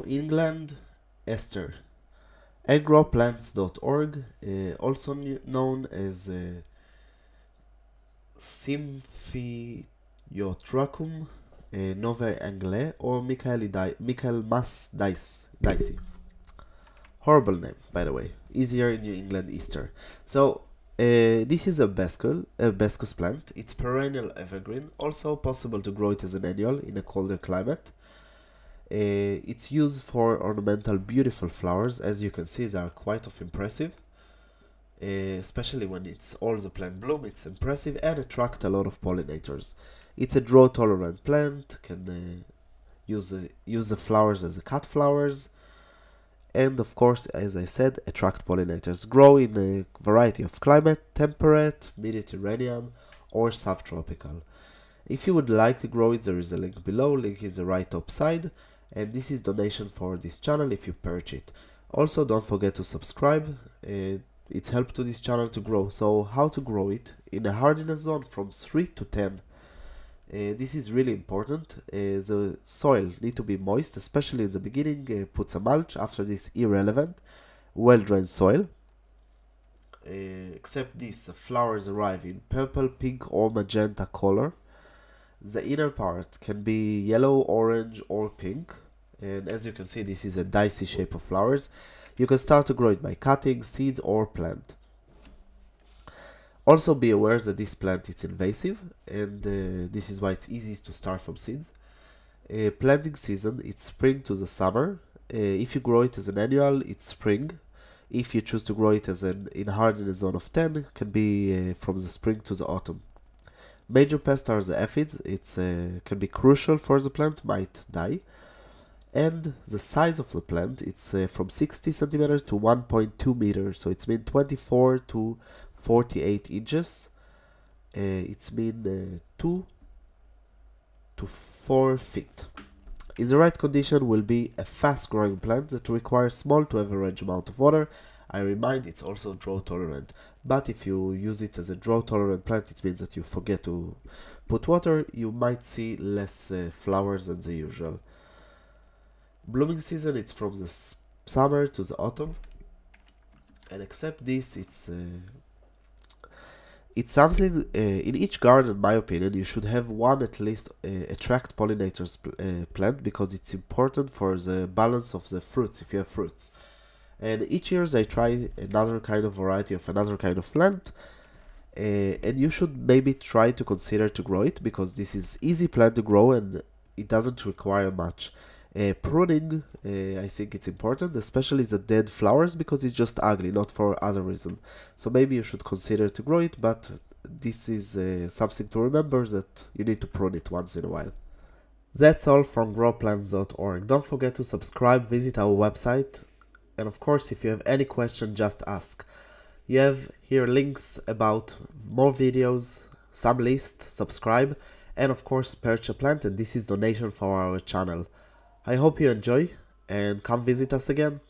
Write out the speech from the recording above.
New England Aster. Agroplants.org, uh, also known as uh, Symphyotrichum uh, Novae Angliae or Michaelmas daisy. Horrible name, by the way. Easier in New England Aster. So, uh, this is a bascule, a bascus plant. It's perennial evergreen, also possible to grow it as an annual in a colder climate. Uh, it's used for ornamental beautiful flowers, as you can see they are quite of impressive. Uh, especially when it's all the plant bloom, it's impressive and attract a lot of pollinators. It's a drought tolerant plant, can uh, use, the, use the flowers as cut flowers, and of course, as I said, attract pollinators. Grow in a variety of climate, temperate, Mediterranean, or subtropical. If you would like to grow it, there is a link below, link is the right top side, and this is donation for this channel if you purchase it. Also, don't forget to subscribe, uh, it's help to this channel to grow. So, how to grow it? In a hardiness zone from 3 to 10. Uh, this is really important. Uh, the soil need to be moist, especially in the beginning. Uh, put some mulch. After this, irrelevant. Well-drained soil. Uh, except this, flowers arrive in purple, pink, or magenta color. The inner part can be yellow, orange, or pink. And as you can see, this is a daisy shape of flowers. You can start to grow it by cutting seeds or plant. Also be aware that this plant is invasive and uh, this is why it's easy to start from seeds. Uh, planting season, it's spring to the summer. Uh, if you grow it as an annual, it's spring. If you choose to grow it as an in hardiness zone of 10, can be uh, from the spring to the autumn. Major pests are the aphids, it uh, can be crucial for the plant, might die. And the size of the plant, it's uh, from 60 centimeters to 1.2 meters, so it's mean 24 to 48 inches. Uh, it's mean uh, 2 to 4 feet. In the right condition will be a fast growing plant that requires small to average amount of water I remind it's also drought tolerant. But if you use it as a drought tolerant plant it means that you forget to put water. You might see less uh, flowers than the usual. Blooming season it's from the summer to the autumn. And except this it's uh, it's something uh, in each garden, in my opinion, you should have one at least uh, attract pollinators uh, plant because it's important for the balance of the fruits if you have fruits. And each year I try another kind of variety of another kind of plant. Uh, and you should maybe try to consider to grow it because this is easy plant to grow and it doesn't require much. Uh, pruning, uh, I think it's important, especially the dead flowers, because it's just ugly, not for other reason. So maybe you should consider to grow it, but this is uh, something to remember that you need to prune it once in a while. That's all from growplants.org. Don't forget to subscribe, visit our website, and of course, if you have any question, just ask. You have here links about more videos, some list, subscribe, and of course, purchase a plant, and this is donation for our channel. I hope you enjoy and come visit us again.